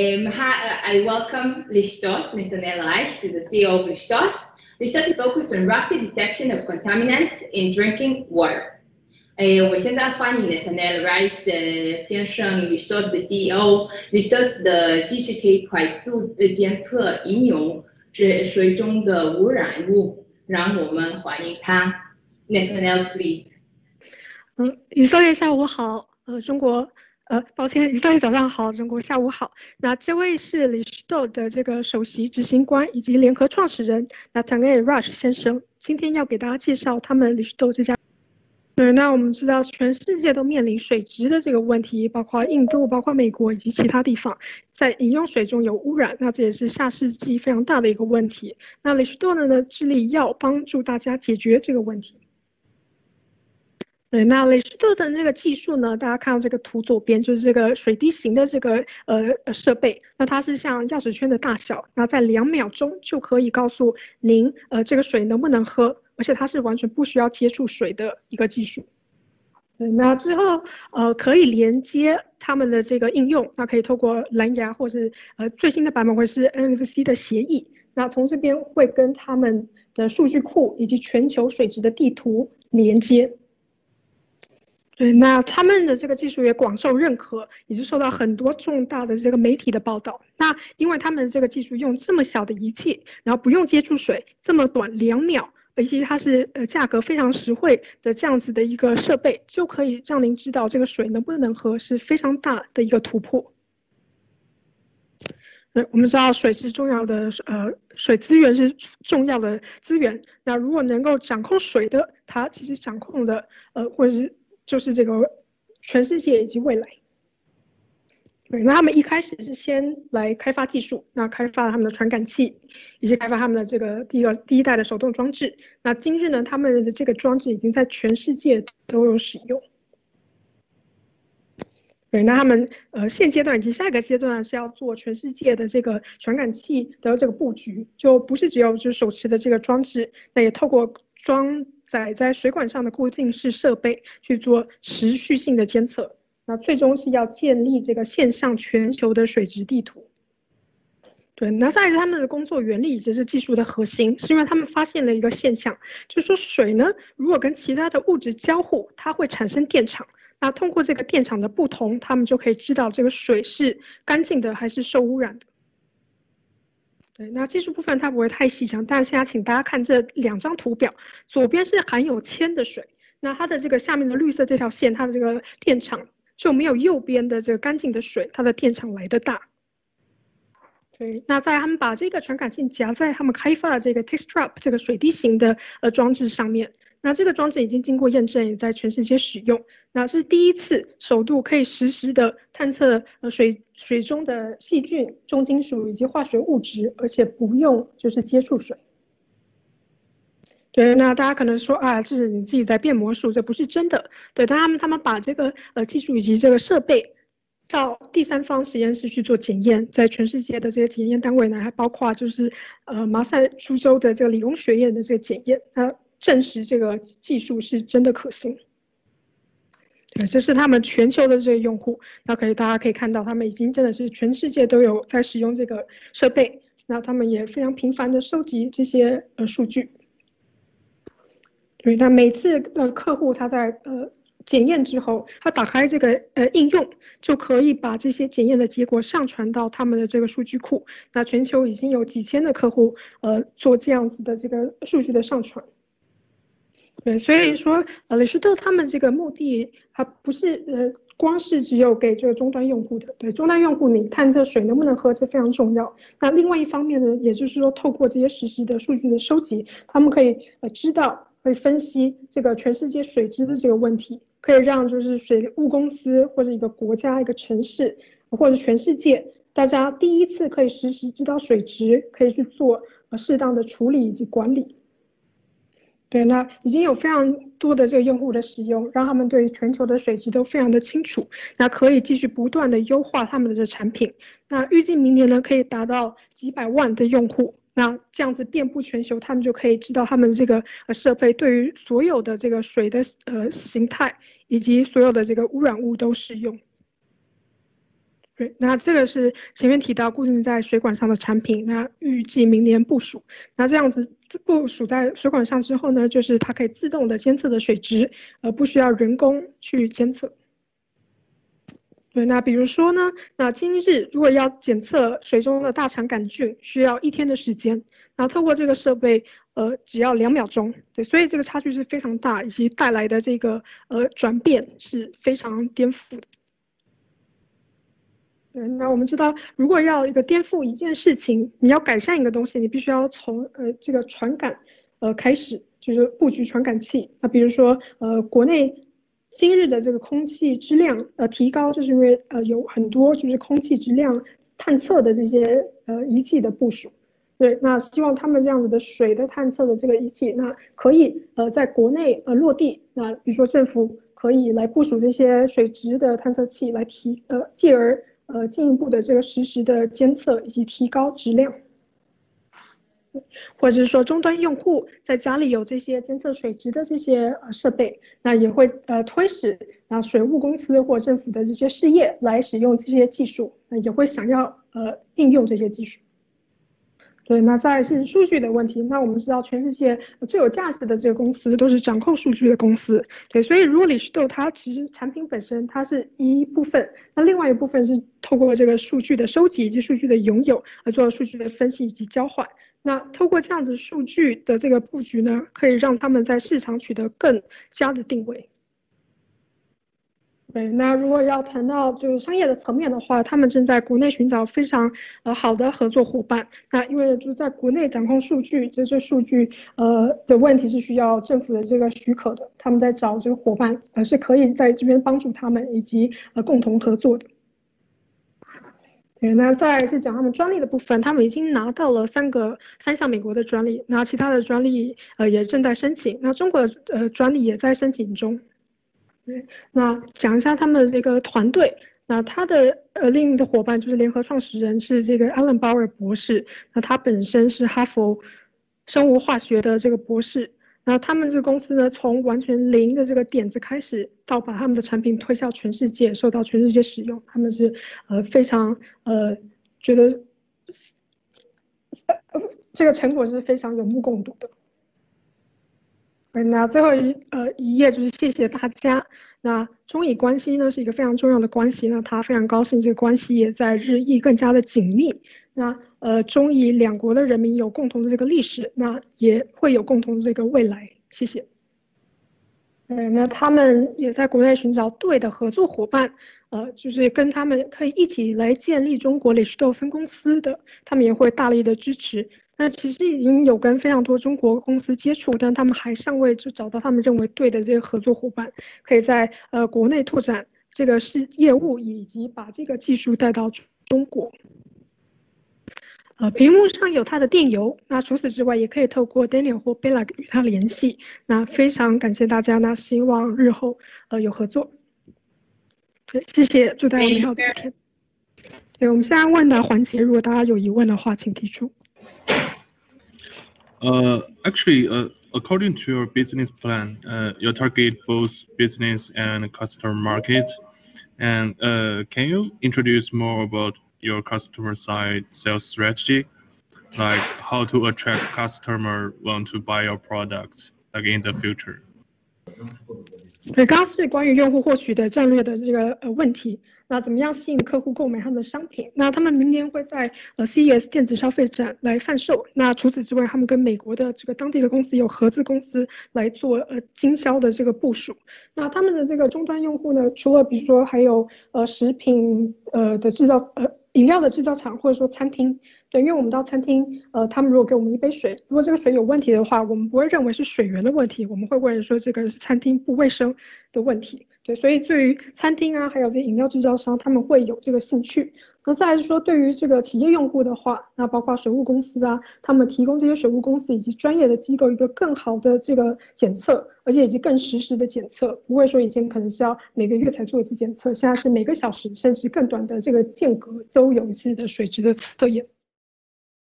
Um, hi, I welcome Lishtot Nathaniel Reich, the CEO of Lishtot. Lishtot is focused on rapid detection of contaminants in drinking water. 哎，我现在欢迎 Nathaniel Reich 的先生 Lishtot 的 CEO。Lishtot 的技术可以快速的监测饮用水水中的污染物，让我们欢迎他。Nathaniel, please. 嗯，以色列下午好，呃，中国， 呃，抱歉，以色列早上好，中国下午好。那这位是 Lishtot 的这个首席执行官以及联合创始人 Nathaniel Rush 先生，今天要给大家介绍他们 Lishtot 这家。对，那我们知道全世界都面临水质的这个问题，包括印度、包括美国以及其他地方，在饮用水中有污染，那这也是下世纪非常大的一个问题。那雷士豆呢呢致力要帮助大家解决这个问题。对，那雷士特的那个技术呢，大家看到这个图左边就是这个水滴型的这个呃设备，那它是像钥匙圈的大小，那在两秒钟就可以告诉您呃这个水能不能喝。而且它是完全不需要接触水的一个技术。那之后呃可以连接他们的这个应用，那可以透过蓝牙或是呃最新的版本会是 NFC 的协议，那从这边会跟他们的数据库以及全球水质的地图连接。对，那他们的这个技术也广受认可，也是受到很多重大的这个媒体的报道。那因为他们这个技术用这么小的仪器，然后不用接触水，这么短两秒。而且它是呃价格非常实惠的这样子的一个设备，就可以让您知道这个水能不能喝，是非常大的一个突破。对，我们知道水是重要的，呃，水资源是重要的资源。那如果能够掌控水的，它其实掌控的，呃，或者是就是这个全世界以及未来。对，那他们一开始是先来开发技术，那开发了他们的传感器，以及开发他们的这个第一个第一代的手动装置。那今日呢，他们的这个装置已经在全世界都有使用。对，那他们呃现阶段以及下一个阶段是要做全世界的这个传感器的这个布局，就不是只有就是手持的这个装置，那也透过装载在水管上的固定式设备去做持续性的监测。那最终是要建立这个线上全球的水质地图。对，那再是他们的工作原理，其实是技术的核心，是因为他们发现了一个现象，就是说水呢，如果跟其他的物质交互，它会产生电场。那通过这个电场的不同，他们就可以知道这个水是干净的还是受污染的。对，那技术部分它不会太细讲，但是现在请大家看这两张图表，左边是含有铅的水，那它的这个下面的绿色这条线，它的这个电场。就没有右边的这个干净的水，它的电场来的大。对，那在他们把这个传感器夹在他们开发的这个 Test Trap 这个水滴型的呃装置上面，那这个装置已经经过验证，也在全世界使用。那是第一次首度可以实时的探测呃水水中的细菌、重金属以及化学物质，而且不用就是接触水。对，那大家可能说啊，这是你自己在变魔术，这不是真的。对，但他们他们把这个呃技术以及这个设备到第三方实验室去做检验，在全世界的这些检验单位呢，还包括就是呃马赛诸州的这个理工学院的这个检验，它证实这个技术是真的可行。对，这是他们全球的这个用户，那可以大家可以看到，他们已经真的是全世界都有在使用这个设备，那他们也非常频繁的收集这些呃数据。对，那每次的客户他在呃检验之后，他打开这个呃应用，就可以把这些检验的结果上传到他们的这个数据库。那全球已经有几千的客户呃做这样子的这个数据的上传。对，所以说呃雷士特他们这个目的，它不是呃光是只有给这个终端用户的。对，终端用户你探测水能不能喝，这非常重要。那另外一方面呢，也就是说透过这些实时的数据的收集，他们可以呃知道。会分析这个全世界水质的这个问题，可以让就是水务公司或者一个国家、一个城市，或者全世界，大家第一次可以实时知道水质，可以去做呃适当的处理以及管理。对，那已经有非常多的这个用户的使用，让他们对全球的水质都非常的清楚。那可以继续不断的优化他们的这产品。那预计明年呢，可以达到几百万的用户。那这样子遍布全球，他们就可以知道他们这个设备对于所有的这个水的呃形态以及所有的这个污染物都适用。对，那这个是前面提到固定在水管上的产品，那预计明年部署。那这样子部署在水管上之后呢，就是它可以自动的监测的水质，而不需要人工去监测。对，那比如说呢，那今日如果要检测水中的大肠杆菌，需要一天的时间，那透过这个设备，呃，只要两秒钟。对，所以这个差距是非常大，以及带来的这个呃转变是非常颠覆的。对，那我们知道，如果要一个颠覆一件事情，你要改善一个东西，你必须要从呃这个传感，呃开始，就是布局传感器。那比如说，呃，国内今日的这个空气质量呃提高，就是因为呃有很多就是空气质量探测的这些呃仪器的部署。对，那希望他们这样子的水的探测的这个仪器，那可以呃在国内呃落地。那比如说政府可以来部署这些水质的探测器，来提呃继而。呃，进一步的这个实时的监测以及提高质量，或者是说终端用户在家里有这些监测水质的这些呃设备，那也会呃推使啊水务公司或政府的这些事业来使用这些技术，那也会想要呃应用这些技术。对，那再是数据的问题。那我们知道，全世界最有价值的这个公司都是掌控数据的公司。对，所以如果你是豆它其实产品本身它是一部分，那另外一部分是透过这个数据的收集以及数据的拥有而做数据的分析以及交换。那透过这样子数据的这个布局呢，可以让他们在市场取得更加的定位。对，那如果要谈到就是商业的层面的话，他们正在国内寻找非常呃好的合作伙伴。那因为就在国内掌控数据，这些数据呃的问题是需要政府的这个许可的。他们在找这个伙伴，呃是可以在这边帮助他们以及呃共同合作的。对，那再是讲他们专利的部分，他们已经拿到了三个三项美国的专利，那其他的专利呃也正在申请，那中国的呃专利也在申请中。对，那讲一下他们的这个团队。那他的呃另一个伙伴就是联合创始人是这个 Alan Bauer 博士。那他本身是哈佛生物化学的这个博士。那他们这个公司呢，从完全零的这个点子开始，到把他们的产品推向全世界，受到全世界使用，他们是呃非常呃觉得这个成果是非常有目共睹的。那最后一呃一页就是谢谢大家。那中以关系呢是一个非常重要的关系，那他非常高兴这个关系也在日益更加的紧密。那呃中以两国的人民有共同的这个历史，那也会有共同的这个未来。谢谢。呃，那他们也在国内寻找对的合作伙伴，呃，就是跟他们可以一起来建立中国李氏豆分公司的，他们也会大力的支持。那其实已经有跟非常多中国公司接触，但他们还尚未就找到他们认为对的这个合作伙伴，可以在呃国内拓展这个是业务，以及把这个技术带到中国。呃，屏幕上有他的电邮，那除此之外也可以透过 Daniel 或 Bella 与他联系。那非常感谢大家，那希望日后呃有合作。对，谢谢，祝大家美好的一天。对，我们现在问答环节，如果大家有疑问的话，请提出。Uh, actually, uh, according to your business plan, uh, you target both business and customer market. And uh, can you introduce more about your customer side sales strategy, like how to attract customer want to buy your product like in the future? 对，刚刚是关于用户获取的战略的这个呃问题。那怎么样吸引客户购买他们的商品？那他们明年会在呃 CES 电子消费展来贩售。那除此之外，他们跟美国的这个当地的公司有合资公司来做呃经销的这个部署。那他们的这个终端用户呢，除了比如说还有呃食品呃的制造呃饮料的制造厂或者说餐厅。对，因为我们到餐厅，呃，他们如果给我们一杯水，如果这个水有问题的话，我们不会认为是水源的问题，我们会问说这个是餐厅不卫生的问题。对，所以对于餐厅啊，还有这饮料制造商，他们会有这个兴趣。那再来是说，对于这个企业用户的话，那包括水务公司啊，他们提供这些水务公司以及专业的机构一个更好的这个检测，而且以及更实时的检测，不会说以前可能是要每个月才做一次检测，现在是每个小时甚至更短的这个间隔都有一次的水质的测验。